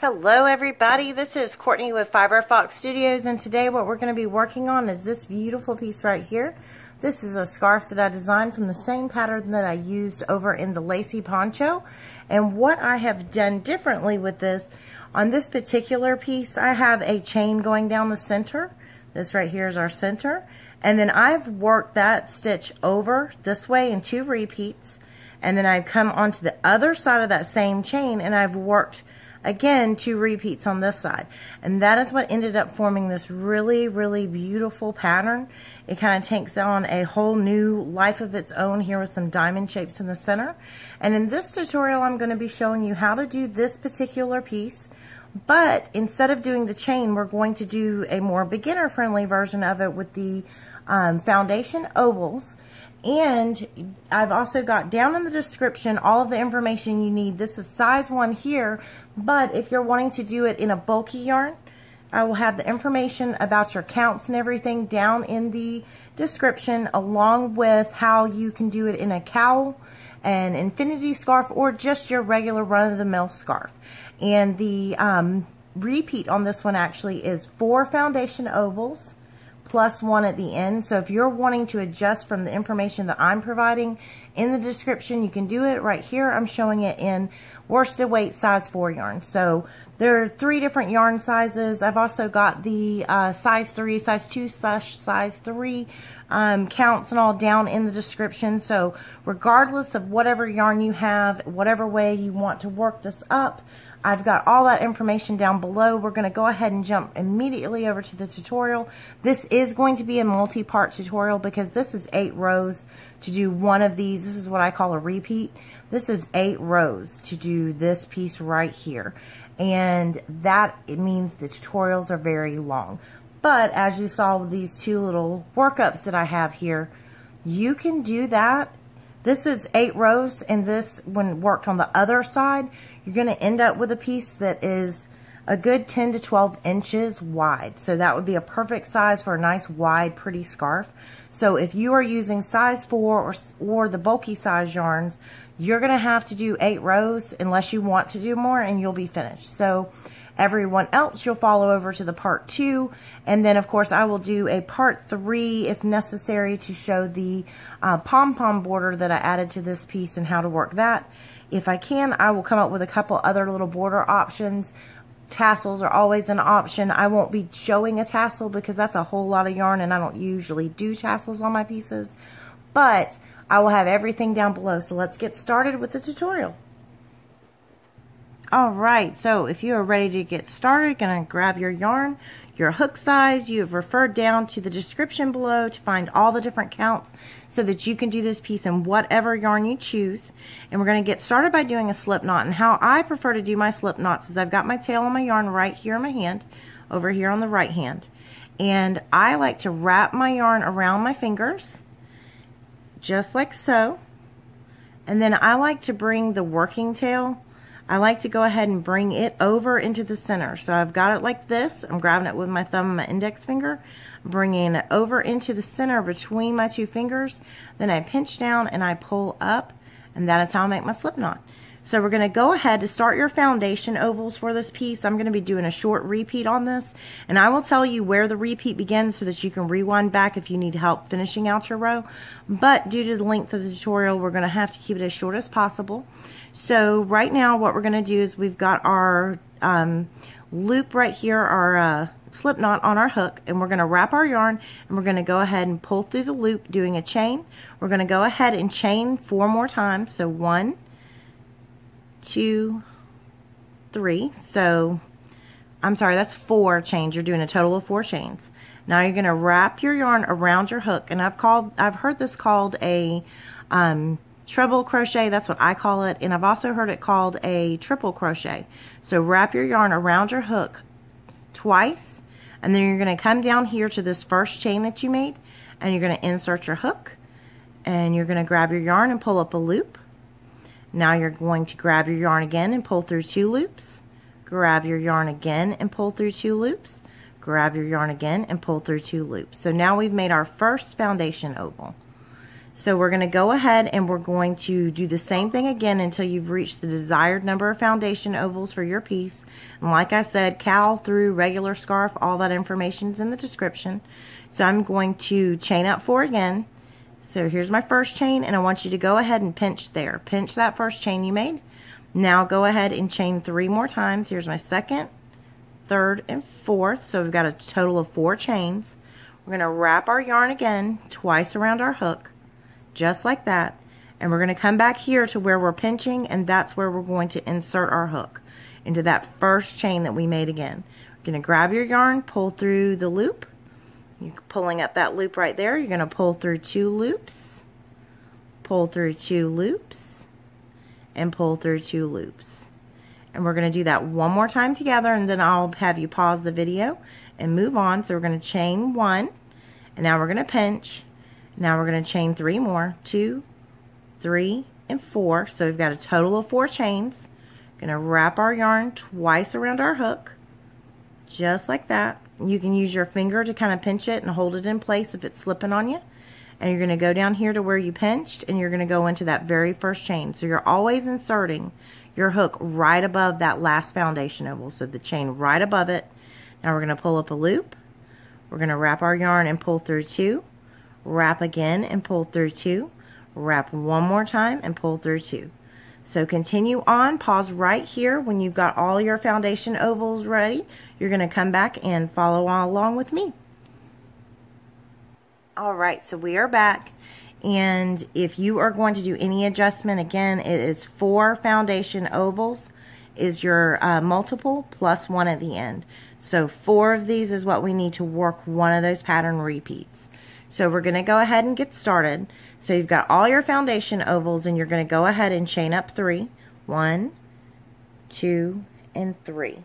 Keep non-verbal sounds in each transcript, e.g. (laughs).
Hello everybody, this is Courtney with Fiber Fox Studios and today what we're going to be working on is this beautiful piece right here. This is a scarf that I designed from the same pattern that I used over in the lacy poncho and what I have done differently with this, on this particular piece I have a chain going down the center. This right here is our center and then I've worked that stitch over this way in two repeats and then I've come onto the other side of that same chain and I've worked Again, two repeats on this side. And that is what ended up forming this really, really beautiful pattern. It kind of takes on a whole new life of its own here with some diamond shapes in the center. And in this tutorial, I'm going to be showing you how to do this particular piece. But instead of doing the chain, we're going to do a more beginner-friendly version of it with the um, foundation ovals. And I've also got down in the description all of the information you need. This is size 1 here, but if you're wanting to do it in a bulky yarn, I will have the information about your counts and everything down in the description along with how you can do it in a cowl, an infinity scarf, or just your regular run-of-the-mill scarf. And the um, repeat on this one actually is four foundation ovals plus one at the end. So if you're wanting to adjust from the information that I'm providing in the description, you can do it right here. I'm showing it in worsted weight size 4 yarn. So there are three different yarn sizes. I've also got the uh, size 3, size 2, slash size 3 um, counts and all down in the description. So regardless of whatever yarn you have, whatever way you want to work this up, I've got all that information down below. We're going to go ahead and jump immediately over to the tutorial. This is going to be a multi-part tutorial because this is eight rows to do one of these. This is what I call a repeat. This is eight rows to do this piece right here. And that it means the tutorials are very long. But as you saw with these two little workups that I have here, you can do that. This is eight rows and this, when worked on the other side, you're going to end up with a piece that is a good 10 to 12 inches wide. So that would be a perfect size for a nice wide pretty scarf. So if you are using size 4 or, or the bulky size yarns, you're going to have to do 8 rows unless you want to do more and you'll be finished. So everyone else you'll follow over to the part 2 and then of course I will do a part 3 if necessary to show the uh, pom-pom border that I added to this piece and how to work that. If I can, I will come up with a couple other little border options. Tassels are always an option. I won't be showing a tassel because that's a whole lot of yarn and I don't usually do tassels on my pieces. But I will have everything down below. So let's get started with the tutorial. Alright, so if you are ready to get started, gonna grab your yarn, your hook size. You have referred down to the description below to find all the different counts so that you can do this piece in whatever yarn you choose. And we're going to get started by doing a slip knot. And how I prefer to do my slip knots is I've got my tail on my yarn right here in my hand, over here on the right hand. And I like to wrap my yarn around my fingers, just like so. And then I like to bring the working tail I like to go ahead and bring it over into the center. So I've got it like this. I'm grabbing it with my thumb and my index finger, bringing it over into the center between my two fingers. Then I pinch down and I pull up, and that is how I make my slip knot. So we're going to go ahead to start your foundation ovals for this piece. I'm going to be doing a short repeat on this, and I will tell you where the repeat begins so that you can rewind back if you need help finishing out your row. But due to the length of the tutorial, we're going to have to keep it as short as possible. So right now what we're going to do is we've got our um, loop right here, our uh, slip knot on our hook, and we're going to wrap our yarn, and we're going to go ahead and pull through the loop doing a chain. We're going to go ahead and chain four more times. So one, two, three. So I'm sorry, that's four chains. You're doing a total of four chains. Now you're going to wrap your yarn around your hook, and I've called, I've heard this called a um, treble crochet, that's what I call it, and I've also heard it called a triple crochet. So wrap your yarn around your hook twice, and then you're going to come down here to this first chain that you made, and you're going to insert your hook, and you're going to grab your yarn and pull up a loop. Now you're going to grab your yarn again and pull through two loops. Grab your yarn again and pull through two loops. Grab your yarn again and pull through two loops. So now we've made our first foundation oval. So we're going to go ahead and we're going to do the same thing again until you've reached the desired number of foundation ovals for your piece. And like I said, cowl through regular scarf, all that information is in the description. So I'm going to chain up four again. So here's my first chain and I want you to go ahead and pinch there. Pinch that first chain you made. Now go ahead and chain three more times. Here's my second, third, and fourth. So we've got a total of four chains. We're going to wrap our yarn again twice around our hook just like that. And we're going to come back here to where we're pinching and that's where we're going to insert our hook into that first chain that we made again. You're going to grab your yarn, pull through the loop. You're pulling up that loop right there. You're going to pull through two loops, pull through two loops, and pull through two loops. And we're going to do that one more time together and then I'll have you pause the video and move on. So we're going to chain one and now we're going to pinch now we're going to chain three more, two, three, and four. So we've got a total of four chains. Going to wrap our yarn twice around our hook, just like that. You can use your finger to kind of pinch it and hold it in place if it's slipping on you. And you're going to go down here to where you pinched and you're going to go into that very first chain. So you're always inserting your hook right above that last foundation oval. So the chain right above it. Now we're going to pull up a loop. We're going to wrap our yarn and pull through two wrap again and pull through two, wrap one more time and pull through two. So continue on, pause right here when you've got all your foundation ovals ready. You're going to come back and follow along with me. All right, so we are back. And if you are going to do any adjustment, again, it is four foundation ovals is your uh, multiple plus one at the end. So four of these is what we need to work one of those pattern repeats. So we're going to go ahead and get started. So you've got all your foundation ovals and you're going to go ahead and chain up three. One, two, and three.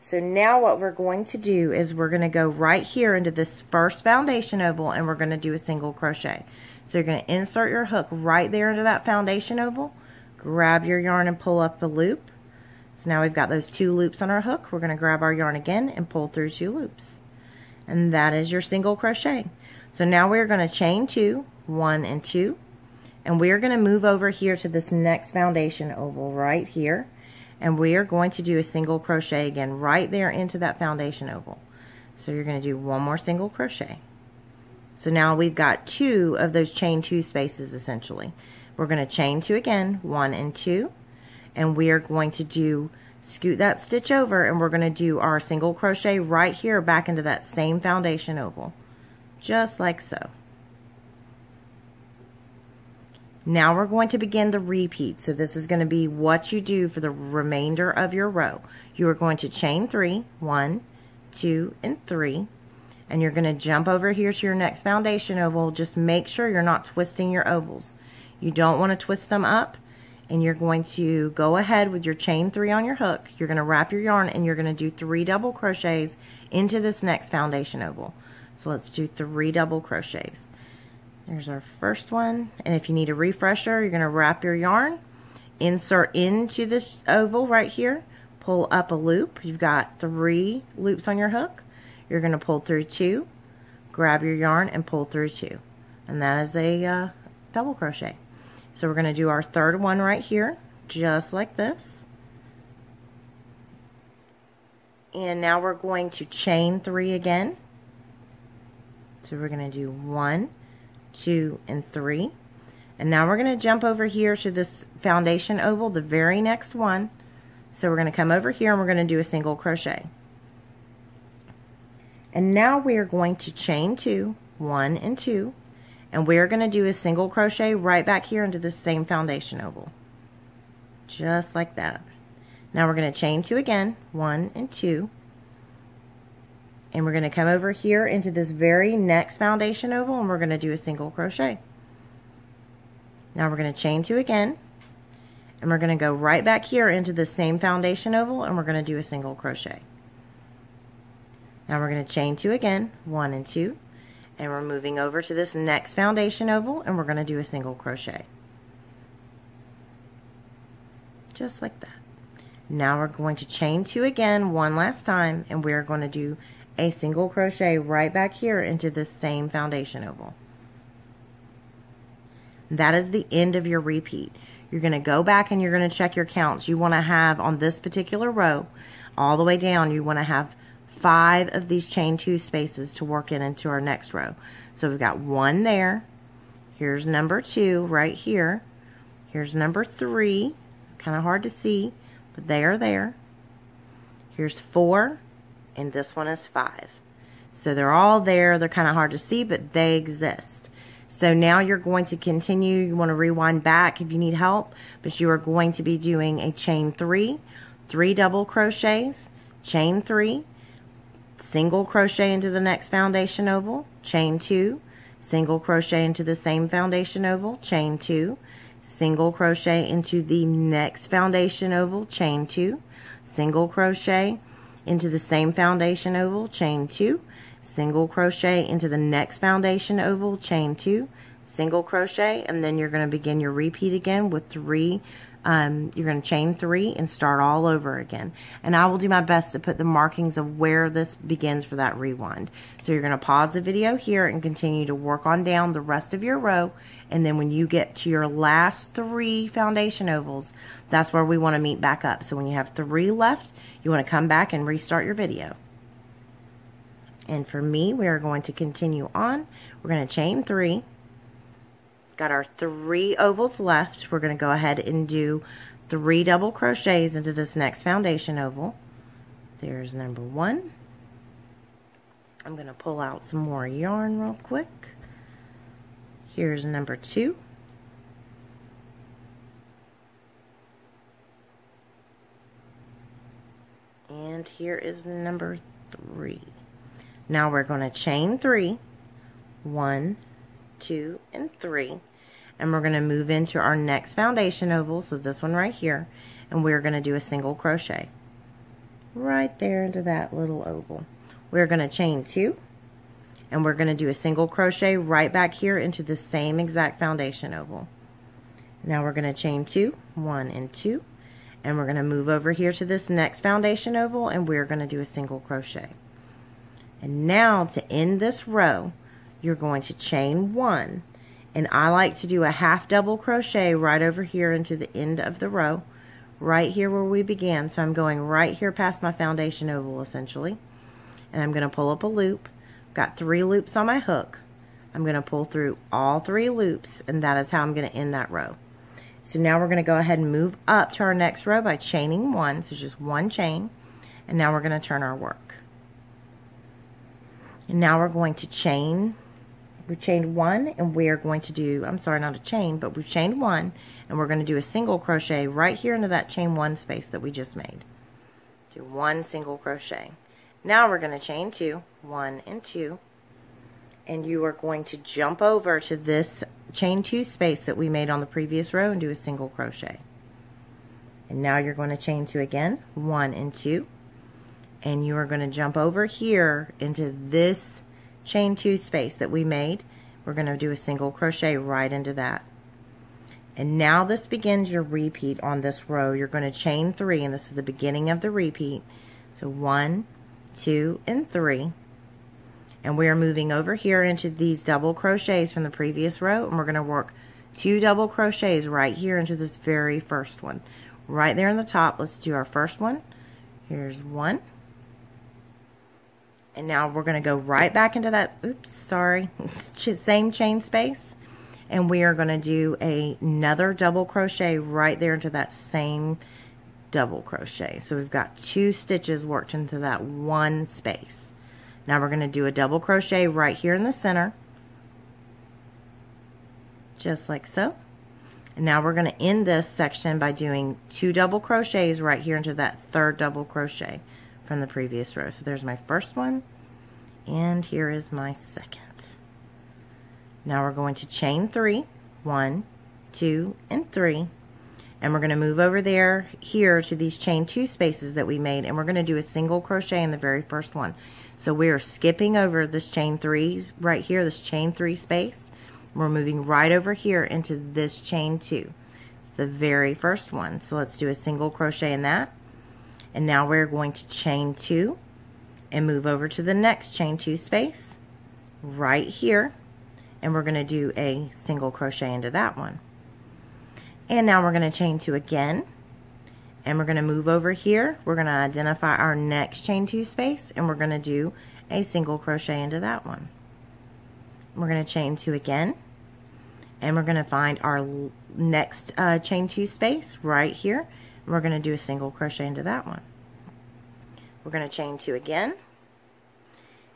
So now what we're going to do is we're going to go right here into this first foundation oval and we're going to do a single crochet. So you're going to insert your hook right there into that foundation oval, grab your yarn and pull up a loop. So now we've got those two loops on our hook. We're going to grab our yarn again and pull through two loops. And that is your single crochet. So now we're going to chain two, one and two, and we're going to move over here to this next foundation oval right here, and we are going to do a single crochet again right there into that foundation oval. So you're going to do one more single crochet. So now we've got two of those chain two spaces essentially. We're going to chain two again, one and two, and we are going to do scoot that stitch over and we're going to do our single crochet right here back into that same foundation oval just like so. Now we're going to begin the repeat. So this is going to be what you do for the remainder of your row. You are going to chain three, one, two, and three. And you're going to jump over here to your next foundation oval. Just make sure you're not twisting your ovals. You don't want to twist them up. And you're going to go ahead with your chain three on your hook. You're going to wrap your yarn and you're going to do three double crochets into this next foundation oval. So let's do three double crochets. There's our first one. And if you need a refresher, you're going to wrap your yarn, insert into this oval right here, pull up a loop. You've got three loops on your hook. You're going to pull through two, grab your yarn, and pull through two. And that is a uh, double crochet. So we're going to do our third one right here, just like this. And now we're going to chain three again. So we're going to do one, two, and three. And now we're going to jump over here to this foundation oval, the very next one. So we're going to come over here and we're going to do a single crochet. And now we are going to chain two, one and two, and we're going to do a single crochet right back here into the same foundation oval. Just like that. Now we're going to chain two again, one and two, and we're going to come over here into this very next foundation oval and we're going to do a single crochet. Now we're going to chain two again and we're going to go right back here into the same foundation oval and we're going to do a single crochet. Now we're going to chain two again, one and two, and we're moving over to this next foundation oval and we're going to do a single crochet. Just like that. Now we're going to chain two again one last time and we're going to do a single crochet right back here into the same foundation oval. That is the end of your repeat. You're going to go back and you're going to check your counts. You want to have on this particular row, all the way down, you want to have five of these chain two spaces to work in into our next row. So we've got one there. Here's number two right here. Here's number three. Kind of hard to see, but they are there. Here's four, and this one is five. So they're all there. They're kind of hard to see, but they exist. So now you're going to continue. You want to rewind back if you need help, but you are going to be doing a chain three, three double crochets, chain three, single crochet into the next foundation oval, chain two, single crochet into the same foundation oval, chain two, single crochet into the next foundation oval, chain two, single crochet into the same foundation oval, chain two, single crochet into the next foundation oval, chain two, single crochet, and then you're going to begin your repeat again with three um, you're going to chain three and start all over again. And I will do my best to put the markings of where this begins for that rewind. So you're going to pause the video here and continue to work on down the rest of your row. And then when you get to your last three foundation ovals, that's where we want to meet back up. So when you have three left, you want to come back and restart your video. And for me, we are going to continue on. We're going to chain three got our three ovals left. We're going to go ahead and do three double crochets into this next foundation oval. There's number one. I'm going to pull out some more yarn real quick. Here's number two. And here is number three. Now we're going to chain three, one, two, and three. And we're going to move into our next foundation oval, so this one right here, and we're going to do a single crochet. Right there into that little oval. We're going to chain two, and we're going to do a single crochet right back here into the same exact foundation oval. Now we're going to chain two, one and two, and we're going to move over here to this next foundation oval, and we're going to do a single crochet. And now to end this row, you're going to chain one, and I like to do a half double crochet right over here into the end of the row right here where we began. So I'm going right here past my foundation oval essentially. And I'm going to pull up a loop. Got three loops on my hook. I'm going to pull through all three loops and that is how I'm going to end that row so now we're going to go ahead and move up to our next row by chaining one. So just one chain. And now we're going to turn our work. And now we're going to chain. We've chained one and we're going to do I'm sorry not a chain but we've chained one. And we're going to do a single crochet right here into that chain one space that we just made. Do one single crochet. Now we're going to chain two one and two and you are going to jump over to this chain two space that we made on the previous row and do a single crochet. And now you're going to chain two again one and two. And you are going to jump over here into this chain two space that we made. We're going to do a single crochet right into that. And now this begins your repeat on this row. You're going to chain three and this is the beginning of the repeat. So one two and three and we are moving over here into these double crochets from the previous row and we're going to work two double crochets right here into this very first one right there in the top let's do our first one here's one and now we're going to go right back into that, oops, sorry, (laughs) same chain space. And we are going to do a, another double crochet right there into that same double crochet. So we've got two stitches worked into that one space. Now we're going to do a double crochet right here in the center. Just like so. And now we're going to end this section by doing two double crochets right here into that third double crochet from the previous row. So there's my first one, and here is my second. Now we're going to chain three, one, two, and three, and we're going to move over there here to these chain two spaces that we made, and we're going to do a single crochet in the very first one. So we are skipping over this chain threes right here, this chain three space. We're moving right over here into this chain two, the very first one. So let's do a single crochet in that and now we're going to chain two and move over to the next chain two space right here and we're going to do a single crochet into that one. And now we're going to chain two again and we're going to move over here. We're going to identify our next chain two space and we're going to do a single crochet into that one. We're going to chain two again and we're going to find our next uh, chain two space right here. And we're going to do a single crochet into that one. We're going to chain two again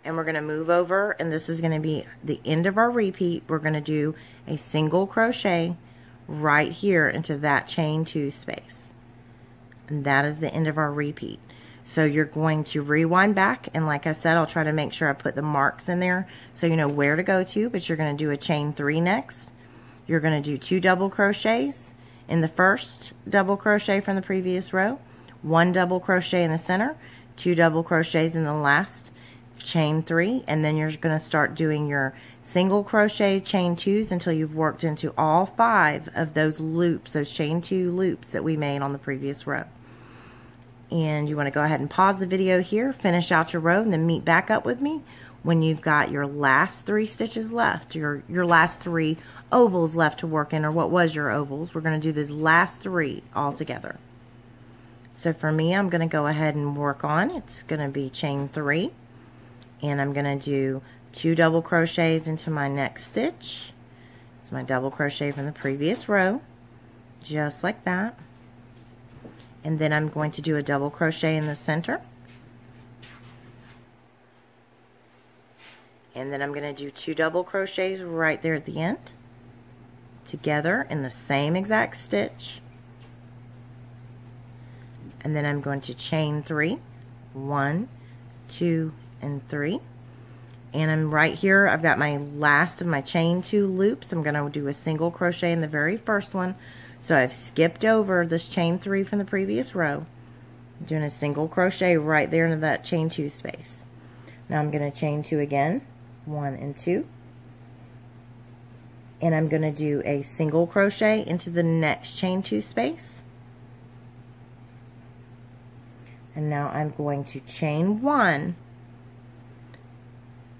and we're going to move over and this is going to be the end of our repeat. We're going to do a single crochet right here into that chain two space. And that is the end of our repeat. So you're going to rewind back and like I said I'll try to make sure I put the marks in there so you know where to go to but you're going to do a chain three next you're going to do two double crochets in the first double crochet from the previous row, one double crochet in the center, two double crochets in the last, chain three, and then you're going to start doing your single crochet chain twos until you've worked into all five of those loops, those chain two loops that we made on the previous row. And you want to go ahead and pause the video here, finish out your row, and then meet back up with me when you've got your last three stitches left, your, your last three ovals left to work in, or what was your ovals. We're going to do those last three all together. So for me, I'm going to go ahead and work on, it's going to be chain three, and I'm going to do two double crochets into my next stitch. It's my double crochet from the previous row, just like that. And then I'm going to do a double crochet in the center. And then I'm going to do two double crochets right there at the end together in the same exact stitch. And then I'm going to chain three one two and three. And I'm right here I've got my last of my chain two loops. I'm gonna do a single crochet in the very first one so I've skipped over this chain three from the previous row. Doing a single crochet right there into that chain two space. Now I'm gonna chain two again one and two. And I'm going to do a single crochet into the next chain two space. And now I'm going to chain one.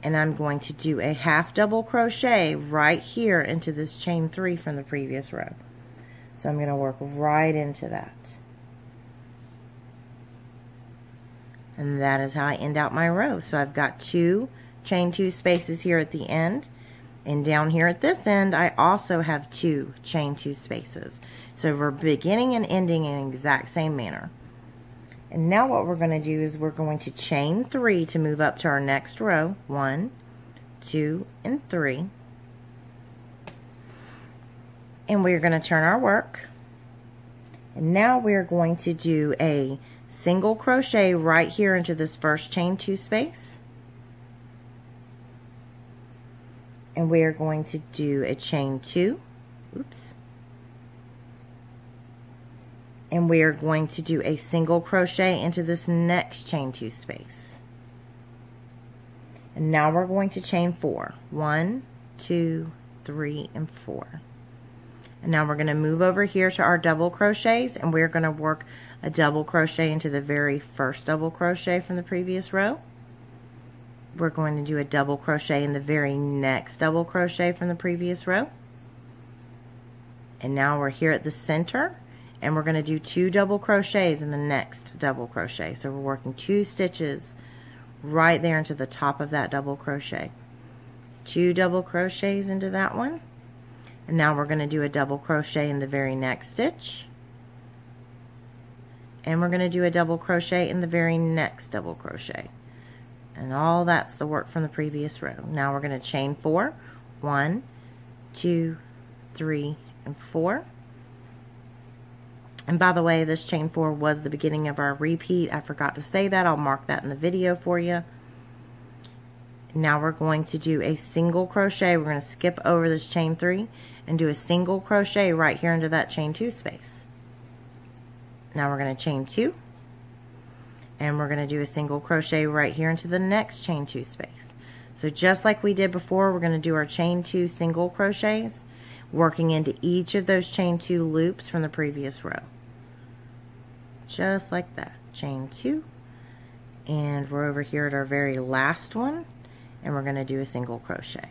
And I'm going to do a half double crochet right here into this chain three from the previous row so I'm going to work right into that and that is how I end out my row so I've got two chain two spaces here at the end and down here at this end, I also have two chain two spaces. So we're beginning and ending in the exact same manner. And now what we're going to do is we're going to chain three to move up to our next row. One, two, and three. And we're going to turn our work. And now we're going to do a single crochet right here into this first chain two space. and we are going to do a chain two. Oops. And we are going to do a single crochet into this next chain two space. And now we're going to chain four. One two three and four and now we're going to move over here to our double crochets and we're going to work a double crochet into the very first double crochet from the previous row. We're going to do a double crochet in the very next double crochet from the previous row. And now we're here at the center and we're going to do two double crochets in the next double crochet. So we're working two stitches right there into the top of that double crochet. Two double crochets into that one and now we're going to do a double crochet in the very next stitch and we're going to do a double crochet in the very next double crochet and all that's the work from the previous row. Now we're going to chain four. One, two, three, and four. And by the way, this chain four was the beginning of our repeat. I forgot to say that. I'll mark that in the video for you. Now we're going to do a single crochet. We're going to skip over this chain three and do a single crochet right here into that chain two space. Now we're going to chain two and we're going to do a single crochet right here into the next chain two space so just like we did before we're going to do our chain two single crochets working into each of those chain two loops from the previous row just like that chain two and we're over here at our very last one and we're going to do a single crochet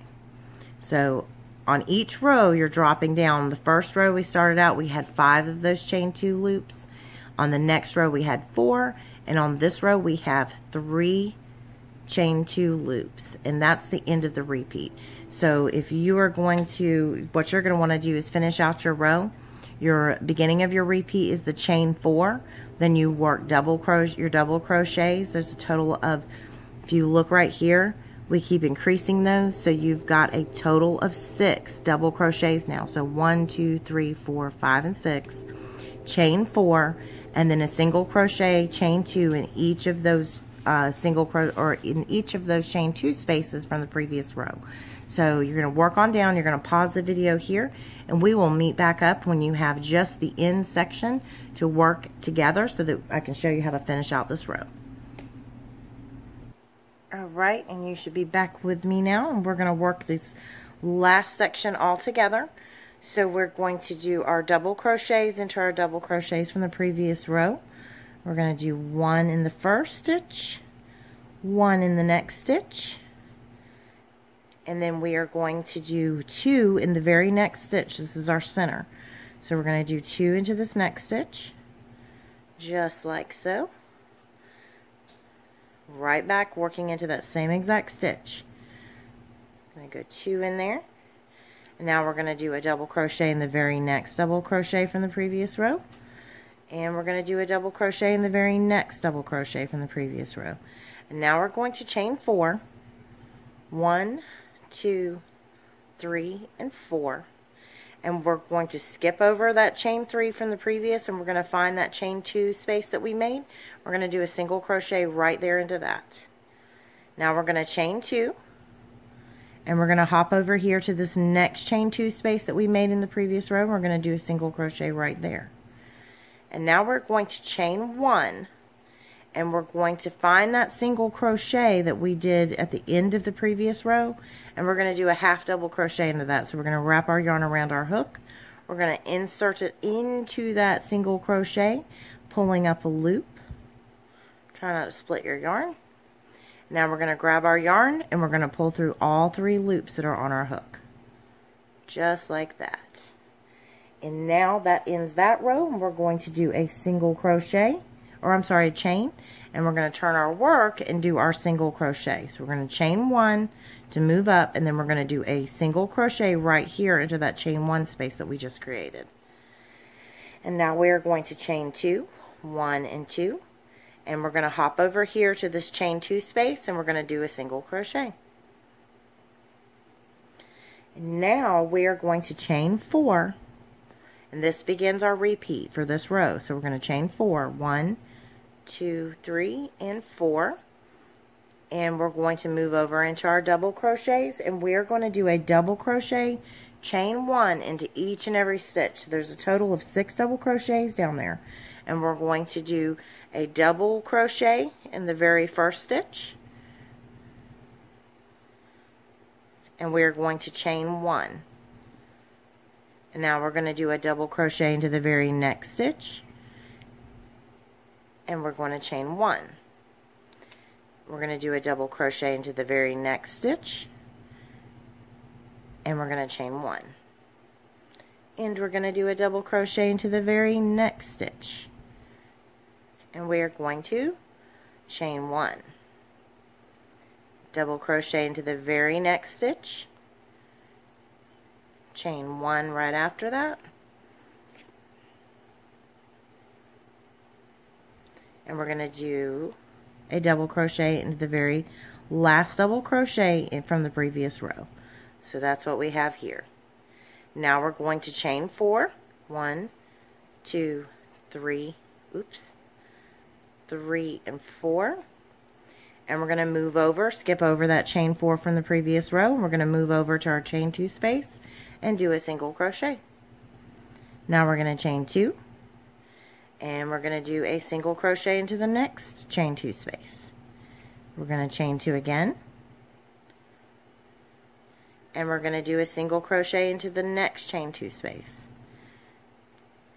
so on each row you're dropping down. The first row we started out, we had five of those chain two loops. On the next row we had four, and on this row we have three chain two loops, and that's the end of the repeat. So if you are going to, what you're going to want to do is finish out your row. Your beginning of your repeat is the chain four. Then you work double crochet, your double crochets. There's a total of, if you look right here, we keep increasing those so you've got a total of six double crochets now. So one two three four five and six. Chain four and then a single crochet chain two in each of those uh, single crochet or in each of those chain two spaces from the previous row. So you're going to work on down you're going to pause the video here and we will meet back up when you have just the end section to work together so that I can show you how to finish out this row Alright, and you should be back with me now, and we're going to work this last section all together. So we're going to do our double crochets into our double crochets from the previous row. We're going to do one in the first stitch, one in the next stitch, and then we are going to do two in the very next stitch. This is our center. So we're going to do two into this next stitch, just like so right back working into that same exact stitch. I'm going to go two in there. And now we're going to do a double crochet in the very next double crochet from the previous row. And we're going to do a double crochet in the very next double crochet from the previous row. And now we're going to chain four. One, two, three, and four and we're going to skip over that chain three from the previous and we're going to find that chain two space that we made. We're going to do a single crochet right there into that. Now we're going to chain two and we're going to hop over here to this next chain two space that we made in the previous row we're going to do a single crochet right there. And now we're going to chain one and we're going to find that single crochet that we did at the end of the previous row and we're going to do a half double crochet into that. So we're going to wrap our yarn around our hook. We're going to insert it into that single crochet pulling up a loop. Try not to split your yarn. Now we're going to grab our yarn and we're going to pull through all three loops that are on our hook. Just like that. And now that ends that row and we're going to do a single crochet or I'm sorry, a chain, and we're going to turn our work and do our single crochet. So we're going to chain one to move up, and then we're going to do a single crochet right here into that chain one space that we just created. And now we're going to chain two, one and two, and we're going to hop over here to this chain two space, and we're going to do a single crochet. And now we are going to chain four, and this begins our repeat for this row. So we're going to chain four, one, two, three, and four. And we're going to move over into our double crochets and we're going to do a double crochet chain one into each and every stitch. There's a total of six double crochets down there. And we're going to do a double crochet in the very first stitch. And we're going to chain one. And now we're going to do a double crochet into the very next stitch and we're going to chain one. We're going to do a double crochet into the very next stitch and we're going to chain one. And we're going to do a double crochet into the very next stitch. And we are going to chain one. Double crochet into the very next stitch. Chain one right after that. And we're going to do a double crochet into the very last double crochet from the previous row. So that's what we have here. Now we're going to chain four. One, two, three, oops, three and four. And we're going to move over, skip over that chain four from the previous row. We're going to move over to our chain two space and do a single crochet. Now we're going to chain two and we're going to do a single crochet into the next chain two space. We're going to chain two again and we're going to do a single crochet into the next chain two space.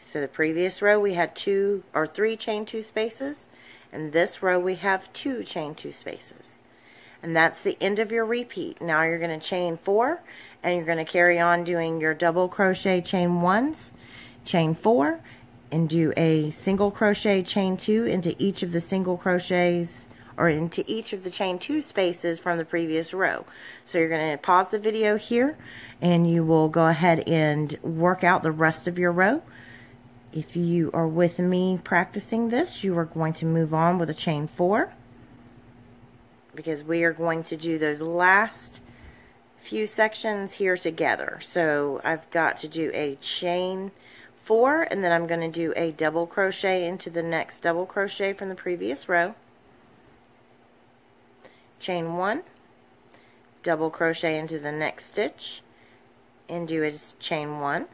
So the previous row we had two or three chain two spaces and this row we have two chain two spaces and that's the end of your repeat. Now you're going to chain four and you're going to carry on doing your double crochet chain ones, chain four, and do a single crochet chain two into each of the single crochets or into each of the chain two spaces from the previous row. So you're going to pause the video here and you will go ahead and work out the rest of your row. If you are with me practicing this, you are going to move on with a chain four because we are going to do those last few sections here together. So I've got to do a chain four and then I'm going to do a double crochet into the next double crochet from the previous row. Chain one double crochet into the next stitch and do a chain one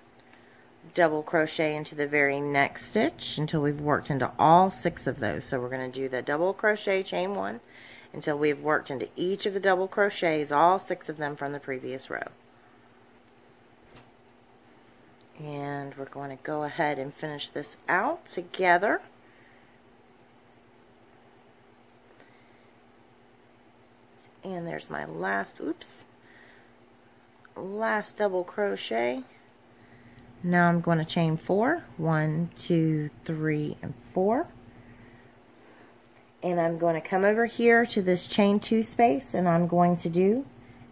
double crochet into the very next stitch until we've worked into all six of those. So we're going to do the double crochet chain one until we've worked into each of the double crochets all six of them from the previous row and we're going to go ahead and finish this out together. And there's my last oops last double crochet. Now I'm going to chain four. One two three and four. And I'm going to come over here to this chain two space and I'm going to do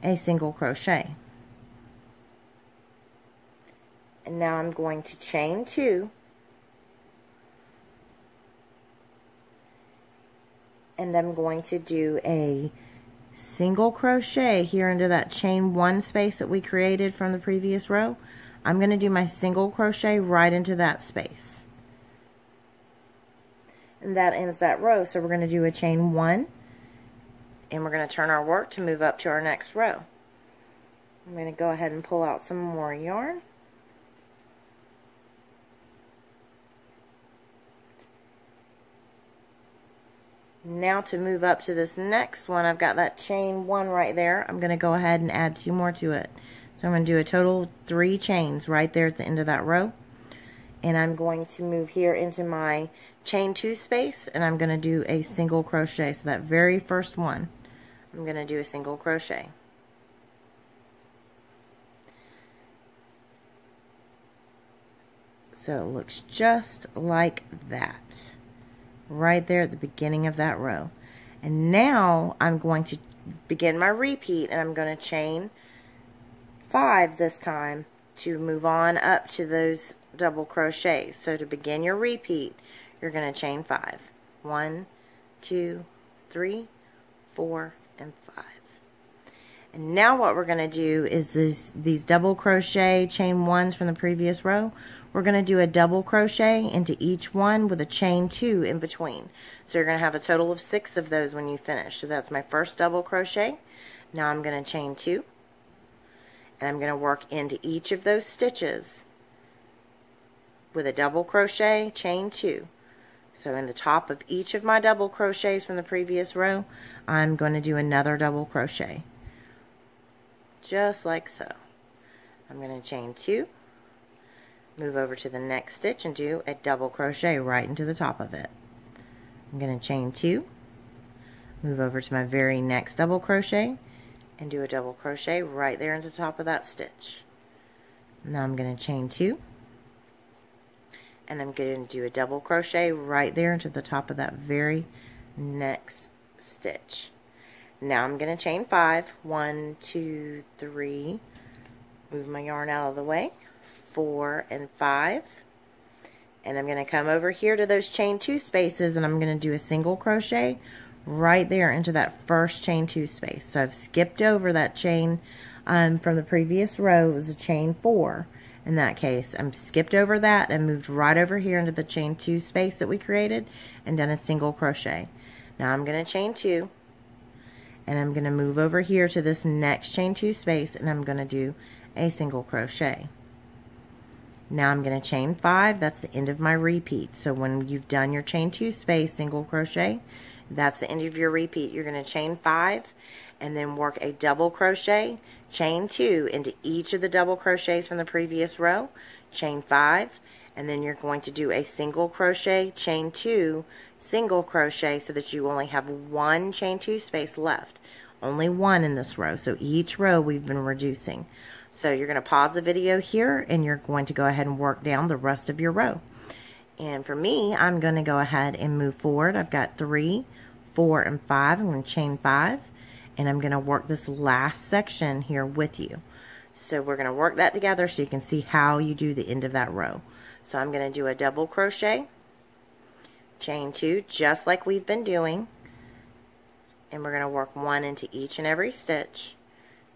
a single crochet and now I'm going to chain two. And I'm going to do a single crochet here into that chain one space that we created from the previous row. I'm going to do my single crochet right into that space. And that ends that row. So we're going to do a chain one. And we're going to turn our work to move up to our next row. I'm going to go ahead and pull out some more yarn Now to move up to this next one, I've got that chain one right there. I'm going to go ahead and add two more to it. So I'm going to do a total three chains right there at the end of that row. And I'm going to move here into my chain two space and I'm going to do a single crochet. So that very first one, I'm going to do a single crochet. So it looks just like that right there at the beginning of that row. And now I'm going to begin my repeat and I'm going to chain five this time to move on up to those double crochets. So to begin your repeat, you're going to chain five. One, two, three, four, and five. And now what we're going to do is this, these double crochet chain ones from the previous row, we're going to do a double crochet into each one with a chain two in between. So you're going to have a total of six of those when you finish. So that's my first double crochet. Now I'm going to chain two. And I'm going to work into each of those stitches with a double crochet, chain two. So in the top of each of my double crochets from the previous row, I'm going to do another double crochet. Just like so. I'm going to chain two move over to the next stitch and do a double crochet right into the top of it. I'm going to chain two, move over to my very next double crochet and do a double crochet right there into the top of that stitch. Now I'm going to chain two and I'm going to do a double crochet right there into the top of that very next stitch. Now I'm going to chain five, one, two, three, move my yarn out of the way, four, and five. And I'm going to come over here to those chain two spaces and I'm going to do a single crochet right there into that first chain two space. So I've skipped over that chain um, from the previous row. It was a chain four in that case. I'm skipped over that and moved right over here into the chain two space that we created and done a single crochet. Now I'm going to chain two and I'm going to move over here to this next chain two space and I'm going to do a single crochet. Now I'm going to chain five. That's the end of my repeat. So when you've done your chain two space single crochet, that's the end of your repeat. You're going to chain five and then work a double crochet, chain two into each of the double crochets from the previous row, chain five, and then you're going to do a single crochet, chain two, single crochet so that you only have one chain two space left. Only one in this row. So each row we've been reducing. So you're going to pause the video here and you're going to go ahead and work down the rest of your row. And for me, I'm going to go ahead and move forward. I've got three, four, and five. I'm going to chain five and I'm going to work this last section here with you. So we're going to work that together so you can see how you do the end of that row. So I'm going to do a double crochet, chain two, just like we've been doing. And we're going to work one into each and every stitch.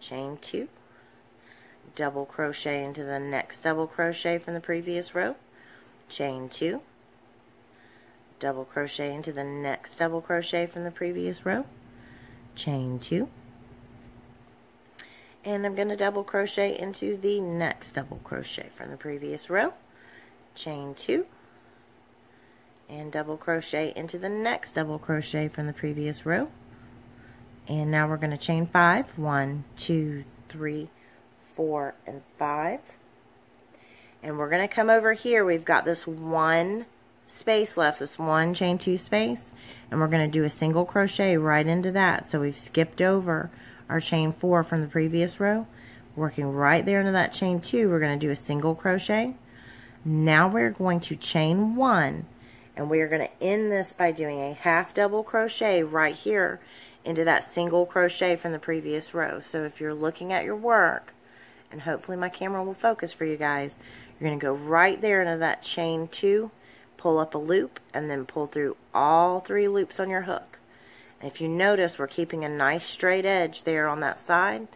Chain two, double crochet into the next double crochet from the previous row. Chain two, double crochet into the next double crochet from the previous row. Chain two, and I'm going to double crochet into the next double crochet from the previous row. Chain two. And double crochet into the next double crochet from the previous row. And now we're going to chain five. One two three four and five. And we're going to come over here. We've got this one space left this one chain two space and we're going to do a single crochet right into that. So we've skipped over our chain four from the previous row. Working right there into that chain two we're going to do a single crochet. Now we're going to chain one and we are going to end this by doing a half double crochet right here into that single crochet from the previous row. So if you're looking at your work and hopefully my camera will focus for you guys. You're going to go right there into that chain two pull up a loop and then pull through all three loops on your hook. And if you notice, we're keeping a nice straight edge there on that side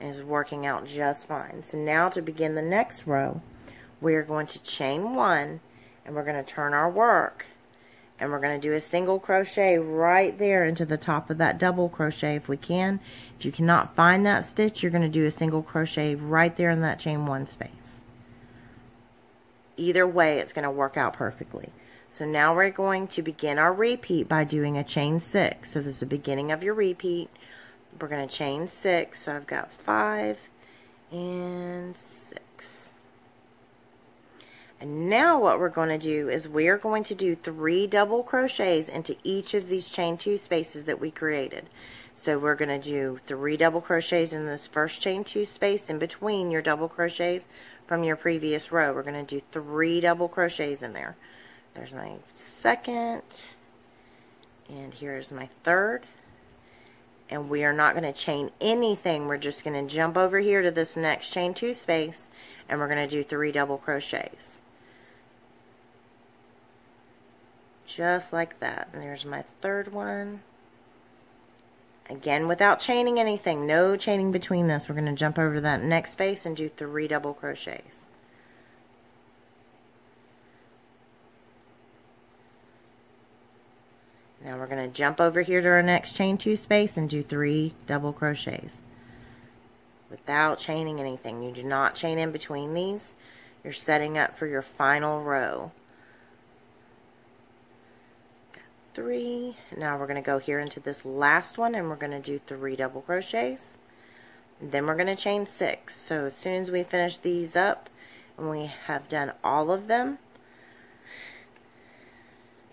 and it's working out just fine. So now to begin the next row, we're going to chain one and we're going to turn our work and we're going to do a single crochet right there into the top of that double crochet if we can. If you cannot find that stitch, you're going to do a single crochet right there in that chain one space. Either way, it's going to work out perfectly. So now we're going to begin our repeat by doing a chain six. So this is the beginning of your repeat. We're going to chain six. So I've got five and six. And now what we're going to do is we're going to do three double crochets into each of these chain two spaces that we created. So we're going to do three double crochets in this first chain two space in between your double crochets from your previous row. We're going to do three double crochets in there. There's my second. And here's my third. And we are not going to chain anything. We're just going to jump over here to this next chain two space. And we're going to do three double crochets. Just like that. And there's my third one. Again, without chaining anything. No chaining between this. We're going to jump over to that next space and do three double crochets. Now we're going to jump over here to our next chain two space and do three double crochets without chaining anything. You do not chain in between these. You're setting up for your final row. Got three. Now we're going to go here into this last one and we're going to do three double crochets. Then we're going to chain six. So as soon as we finish these up and we have done all of them,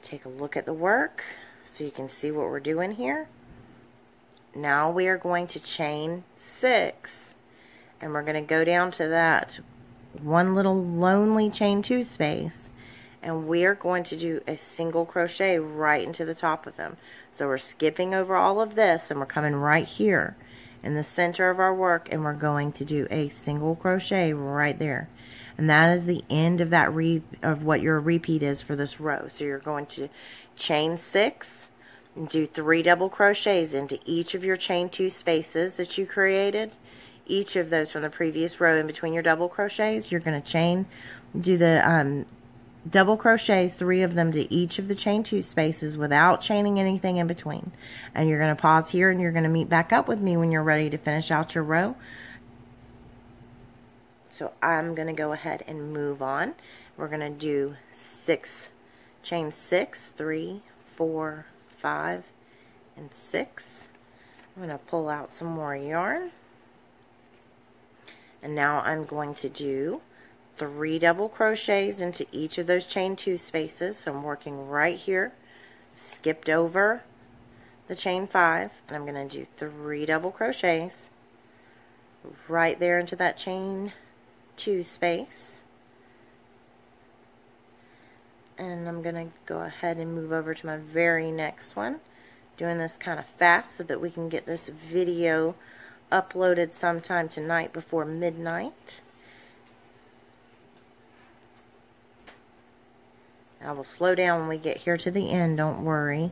take a look at the work so you can see what we're doing here. Now we are going to chain six and we're going to go down to that one little lonely chain two space and we are going to do a single crochet right into the top of them. So we're skipping over all of this and we're coming right here in the center of our work and we're going to do a single crochet right there. And that is the end of that re of what your repeat is for this row. So you're going to chain six and do three double crochets into each of your chain two spaces that you created each of those from the previous row in between your double crochets you're going to chain do the um, double crochets three of them to each of the chain two spaces without chaining anything in between and you're going to pause here and you're going to meet back up with me when you're ready to finish out your row so I'm going to go ahead and move on we're going to do six chain six three four five, and six. I'm going to pull out some more yarn. And now I'm going to do three double crochets into each of those chain two spaces. So I'm working right here, skipped over the chain five, and I'm going to do three double crochets right there into that chain two space. And I'm going to go ahead and move over to my very next one. Doing this kind of fast so that we can get this video uploaded sometime tonight before midnight. I will slow down when we get here to the end, don't worry.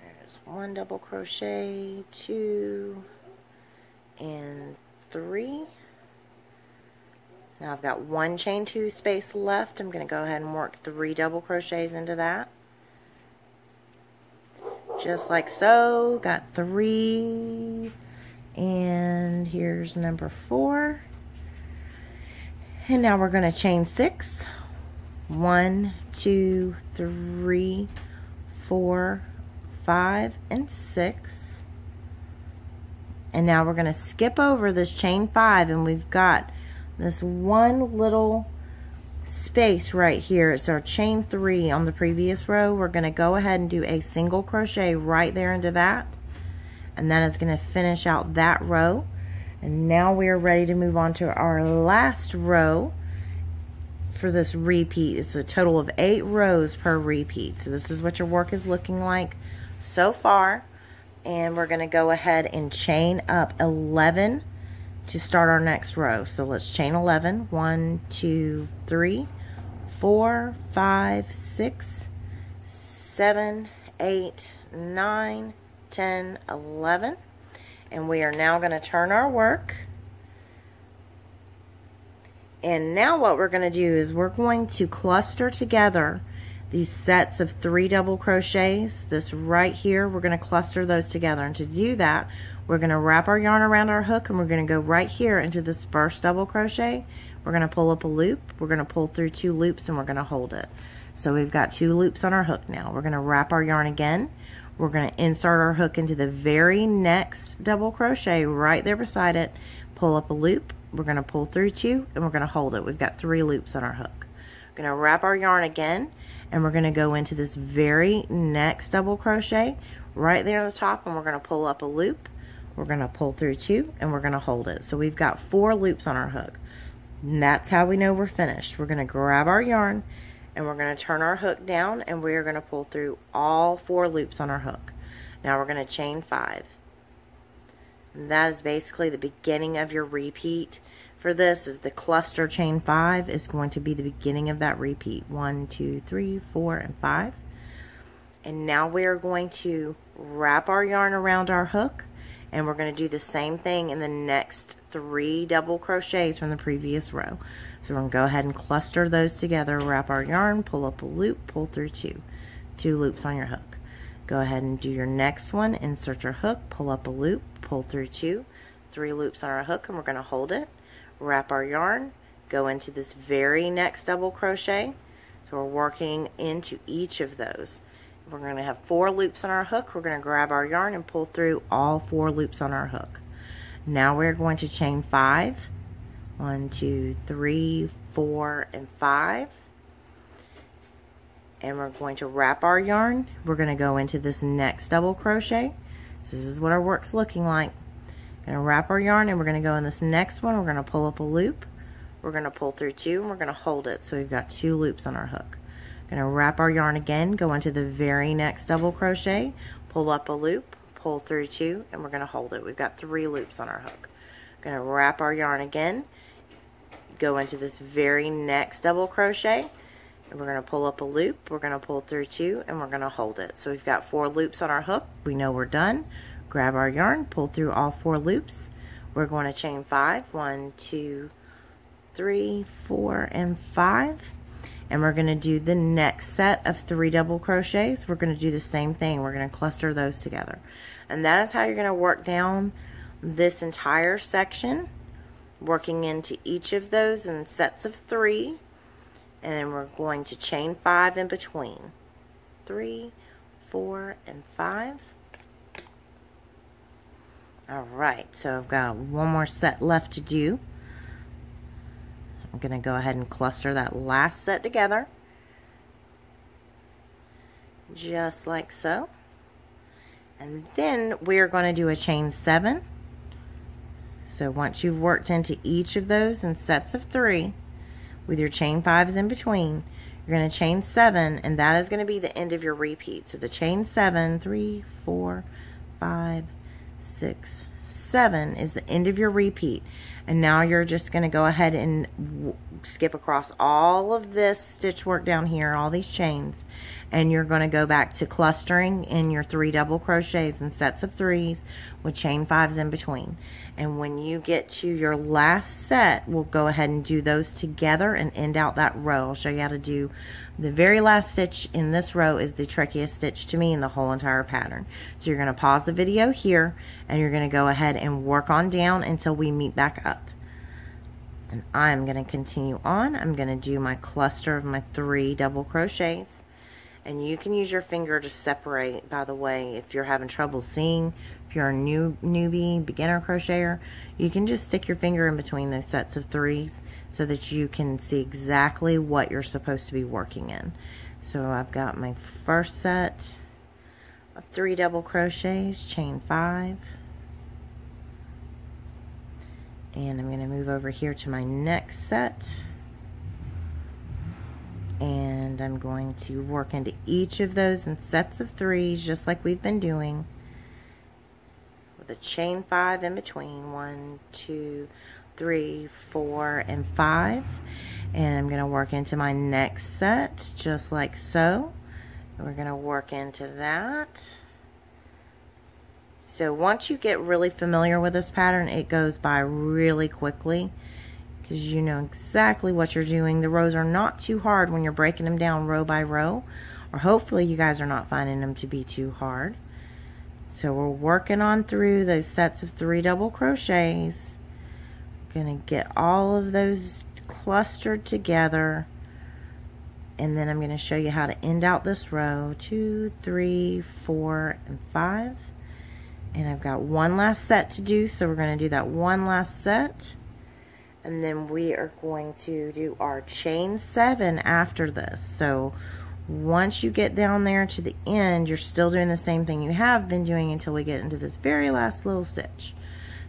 There's one double crochet, two, and three. Now I've got one chain two space left. I'm going to go ahead and work three double crochets into that. Just like so. Got three. And here's number four. And now we're going to chain six. One, two, three, four, five, and six. And now we're going to skip over this chain five and we've got this one little space right here. It's our chain three on the previous row. We're going to go ahead and do a single crochet right there into that. And then it's going to finish out that row. And now we are ready to move on to our last row for this repeat. It's a total of eight rows per repeat. So this is what your work is looking like so far. And we're going to go ahead and chain up 11 to start our next row. So let's chain 11. 1, 2, 3, 4, 5, 6, 7, 8, 9, 10, 11. And we are now going to turn our work. And now what we're going to do is we're going to cluster together these sets of three double crochets. This right here, we're going to cluster those together. And to do that, we're going to wrap our yarn around our hook and we're going to go right here into this first double crochet. We're going to pull up a loop. We're going to pull through two loops and we're going to hold it. So we've got two loops on our hook now. We're going to wrap our yarn again. We're going to insert our hook into the very next double crochet right there beside it. Pull up a loop. We're going to pull through two and we're going to hold it. We've got three loops on our hook. We're going to wrap our yarn again and we're going to go into this very next double crochet right there on the top and we're going to pull up a loop we're going to pull through two and we're going to hold it. So we've got four loops on our hook. And that's how we know we're finished. We're going to grab our yarn and we're going to turn our hook down and we are going to pull through all four loops on our hook. Now we're going to chain five. And that is basically the beginning of your repeat. For this is the cluster chain five is going to be the beginning of that repeat. One, two, three, four, and five. And now we are going to wrap our yarn around our hook and we're going to do the same thing in the next three double crochets from the previous row. So we're going to go ahead and cluster those together, wrap our yarn, pull up a loop, pull through two, two loops on your hook. Go ahead and do your next one, insert your hook, pull up a loop, pull through two, three loops on our hook, and we're going to hold it, wrap our yarn, go into this very next double crochet. So we're working into each of those. We're going to have four loops on our hook. We're going to grab our yarn and pull through all four loops on our hook. Now we're going to chain five. One, two, three, four, and five. And we're going to wrap our yarn. We're going to go into this next double crochet. This is what our work's looking like. To wrap our yarn and we're going to go in this next one. We're going to pull up a loop. We're going to pull through two and we're going to hold it. So we've got two loops on our hook. Going to wrap our yarn again, go into the very next double crochet, pull up a loop, pull through two, and we're going to hold it. We've got three loops on our hook. Going to wrap our yarn again, go into this very next double crochet, and we're going to pull up a loop, we're going to pull through two, and we're going to hold it. So we've got four loops on our hook. We know we're done. Grab our yarn, pull through all four loops. We're going to chain five, one, two, three, four, and five and we're going to do the next set of three double crochets we're going to do the same thing we're going to cluster those together and that is how you're going to work down this entire section working into each of those in sets of three and then we're going to chain five in between three four and five all right so I've got one more set left to do I'm going to go ahead and cluster that last set together. Just like so. And then we're going to do a chain seven. So once you've worked into each of those in sets of three, with your chain fives in between, you're going to chain seven, and that is going to be the end of your repeat. So the chain seven, three, four, five, six, seven is the end of your repeat. And now you're just going to go ahead and skip across all of this stitch work down here, all these chains, and you're going to go back to clustering in your three double crochets and sets of threes with chain fives in between. And when you get to your last set, we'll go ahead and do those together and end out that row. I'll show you how to do the very last stitch in this row is the trickiest stitch to me in the whole entire pattern. So you're going to pause the video here and you're going to go ahead and work on down until we meet back up. And I'm going to continue on. I'm going to do my cluster of my three double crochets. And you can use your finger to separate, by the way, if you're having trouble seeing, if you're a new newbie, beginner crocheter, you can just stick your finger in between those sets of threes so that you can see exactly what you're supposed to be working in. So I've got my first set of three double crochets, chain five, and I'm going to move over here to my next set and I'm going to work into each of those in sets of threes just like we've been doing. With a chain five in between. One two three four and five. And I'm going to work into my next set just like so. We're going to work into that. So once you get really familiar with this pattern it goes by really quickly because you know exactly what you're doing. The rows are not too hard when you're breaking them down row by row, or hopefully you guys are not finding them to be too hard. So we're working on through those sets of three double crochets. Gonna get all of those clustered together. And then I'm gonna show you how to end out this row. Two, three, four, and five. And I've got one last set to do, so we're gonna do that one last set and then we are going to do our chain seven after this. So once you get down there to the end you're still doing the same thing you have been doing until we get into this very last little stitch.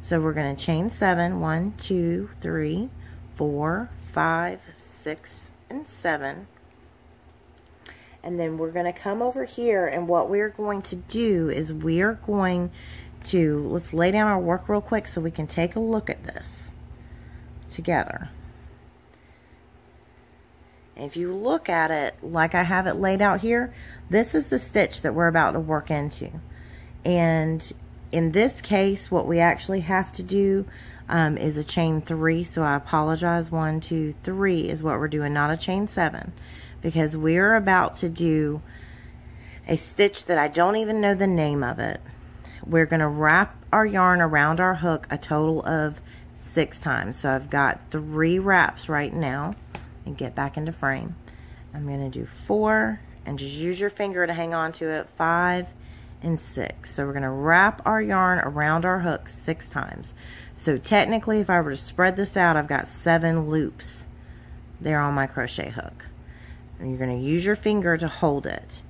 So we're going to chain seven one two three four five six and seven. And then we're going to come over here and what we're going to do is we're going to let's lay down our work real quick so we can take a look at this together. If you look at it like I have it laid out here, this is the stitch that we're about to work into. And in this case, what we actually have to do um, is a chain three. So I apologize. One, two, three is what we're doing, not a chain seven. Because we're about to do a stitch that I don't even know the name of it. We're going to wrap our yarn around our hook a total of six times. So I've got three wraps right now and get back into frame. I'm going to do four and just use your finger to hang on to it. Five and six. So we're going to wrap our yarn around our hook six times. So technically, if I were to spread this out, I've got seven loops there on my crochet hook. And you're going to use your finger to hold it.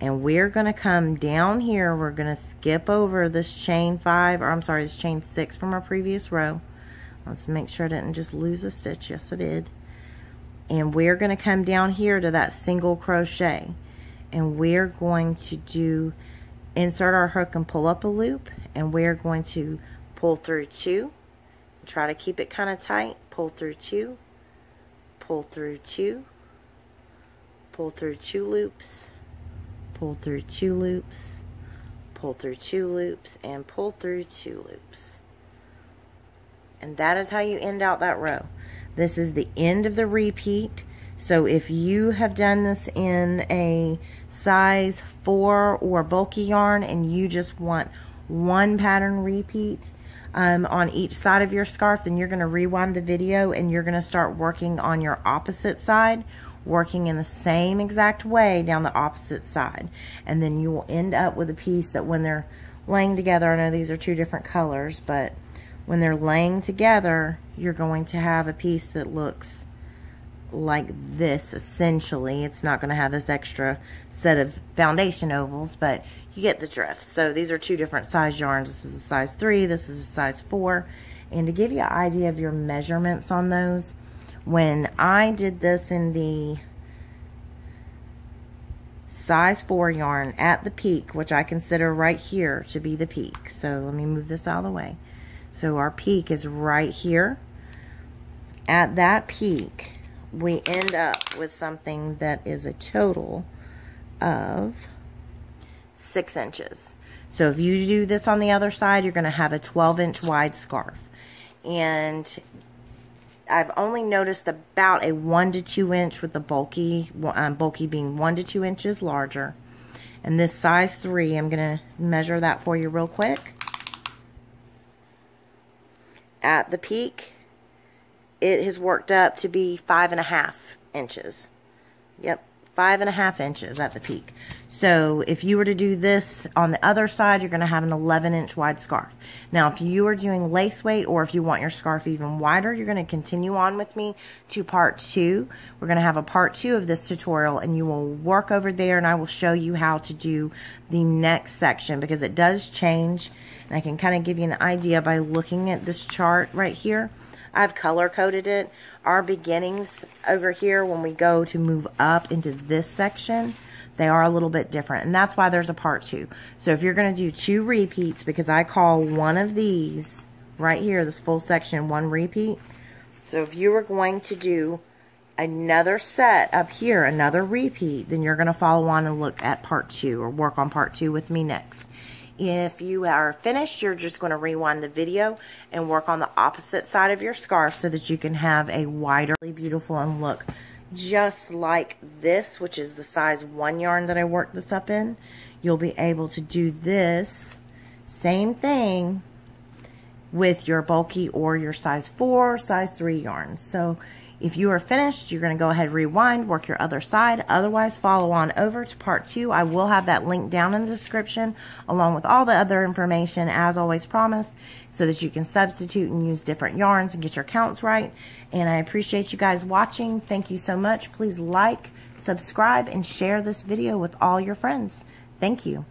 And we're going to come down here. We're going to skip over this chain five, or I'm sorry, this chain six from our previous row. Let's make sure I didn't just lose a stitch. Yes, I did. And we're going to come down here to that single crochet. And we're going to do, insert our hook and pull up a loop. And we're going to pull through two. Try to keep it kind of tight. Pull through two. Pull through two. Pull through two loops. Pull through two loops. Pull through two loops. And pull through two loops. And that is how you end out that row. This is the end of the repeat. So if you have done this in a size 4 or bulky yarn and you just want one pattern repeat um, on each side of your scarf, then you're going to rewind the video and you're going to start working on your opposite side, working in the same exact way down the opposite side. And then you will end up with a piece that when they're laying together, I know these are two different colors, but when they're laying together, you're going to have a piece that looks like this essentially. It's not going to have this extra set of foundation ovals, but you get the drift. So these are two different size yarns. This is a size 3, this is a size 4. And to give you an idea of your measurements on those, when I did this in the size 4 yarn at the peak, which I consider right here to be the peak. So let me move this out of the way. So our peak is right here. At that peak, we end up with something that is a total of six inches. So if you do this on the other side, you're going to have a 12 inch wide scarf. And I've only noticed about a one to two inch with the bulky, um, bulky being one to two inches larger. And this size three, I'm going to measure that for you real quick. At the peak, it has worked up to be five and a half inches. Yep, five and a half inches at the peak. So if you were to do this on the other side, you're going to have an 11 inch wide scarf. Now, if you are doing lace weight or if you want your scarf even wider, you're going to continue on with me to part two. We're going to have a part two of this tutorial and you will work over there and I will show you how to do the next section because it does change. And I can kind of give you an idea by looking at this chart right here. I've color coded it. Our beginnings over here, when we go to move up into this section, they are a little bit different. And that's why there's a part two. So if you're going to do two repeats, because I call one of these right here, this full section, one repeat. So if you were going to do another set up here, another repeat, then you're going to follow on and look at part two or work on part two with me next. If you are finished, you're just going to rewind the video and work on the opposite side of your scarf so that you can have a wider, beautiful and look just like this, which is the size one yarn that I worked this up in. You'll be able to do this same thing with your bulky or your size 4 size 3 yarns. So if you are finished, you're going to go ahead rewind, work your other side. Otherwise, follow on over to part two. I will have that link down in the description along with all the other information as always promised so that you can substitute and use different yarns and get your counts right. And I appreciate you guys watching. Thank you so much. Please like, subscribe, and share this video with all your friends. Thank you.